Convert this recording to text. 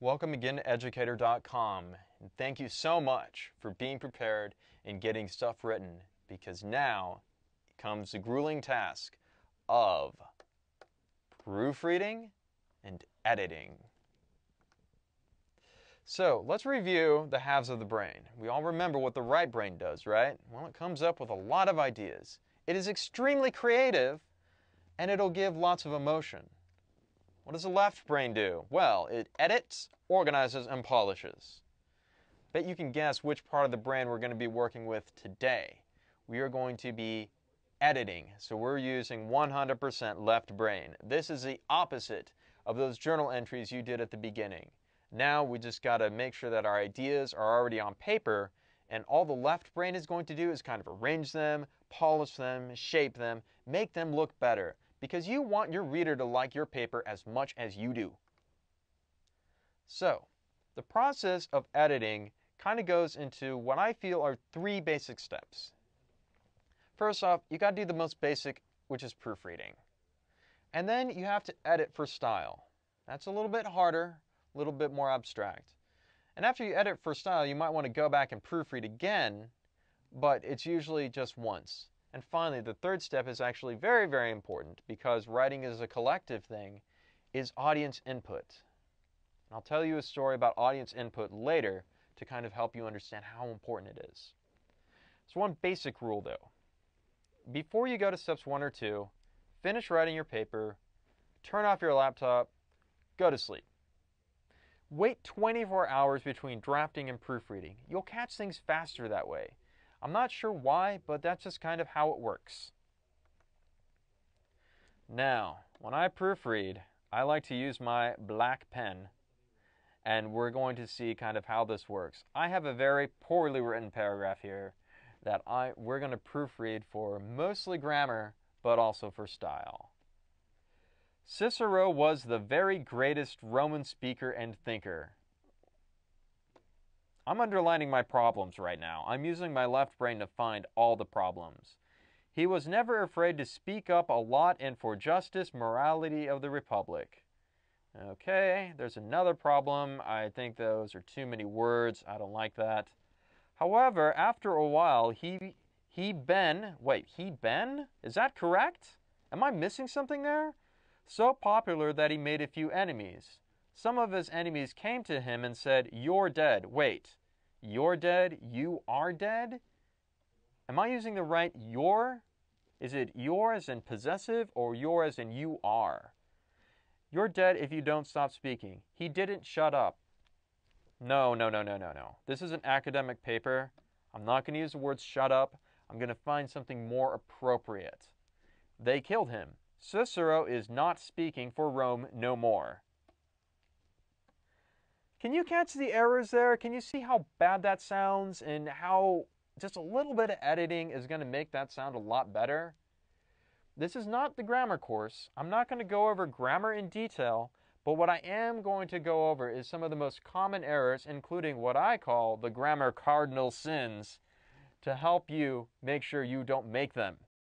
Welcome again to educator.com. And thank you so much for being prepared and getting stuff written because now comes the grueling task of proofreading and editing. So let's review the halves of the brain. We all remember what the right brain does, right? Well, it comes up with a lot of ideas. It is extremely creative and it'll give lots of emotion. What does the left brain do? Well, it edits, organizes, and polishes. Bet you can guess which part of the brain we're going to be working with today. We are going to be editing, so we're using 100% left brain. This is the opposite of those journal entries you did at the beginning. Now we just got to make sure that our ideas are already on paper, and all the left brain is going to do is kind of arrange them, polish them, shape them, make them look better because you want your reader to like your paper as much as you do. So, the process of editing kind of goes into what I feel are three basic steps. First off, you got to do the most basic, which is proofreading. And then you have to edit for style. That's a little bit harder, a little bit more abstract. And after you edit for style, you might want to go back and proofread again, but it's usually just once. And finally, the third step is actually very, very important because writing is a collective thing, is audience input. And I'll tell you a story about audience input later to kind of help you understand how important it is. So one basic rule though. Before you go to steps one or two, finish writing your paper, turn off your laptop, go to sleep. Wait 24 hours between drafting and proofreading. You'll catch things faster that way. I'm not sure why, but that's just kind of how it works. Now, when I proofread, I like to use my black pen, and we're going to see kind of how this works. I have a very poorly written paragraph here that I we're going to proofread for mostly grammar, but also for style. Cicero was the very greatest Roman speaker and thinker. I'm underlining my problems right now. I'm using my left brain to find all the problems. He was never afraid to speak up a lot and for justice, morality of the republic. Okay, there's another problem. I think those are too many words. I don't like that. However, after a while, he he been wait, he been? Is that correct? Am I missing something there? So popular that he made a few enemies. Some of his enemies came to him and said, You're dead. Wait, you're dead? You are dead? Am I using the right you're? Is it you're as in possessive or you're as in you are? You're dead if you don't stop speaking. He didn't shut up. No, no, no, no, no, no. This is an academic paper. I'm not going to use the word shut up. I'm going to find something more appropriate. They killed him. Cicero is not speaking for Rome no more. Can you catch the errors there? Can you see how bad that sounds and how just a little bit of editing is going to make that sound a lot better? This is not the grammar course. I'm not going to go over grammar in detail, but what I am going to go over is some of the most common errors, including what I call the grammar cardinal sins, to help you make sure you don't make them.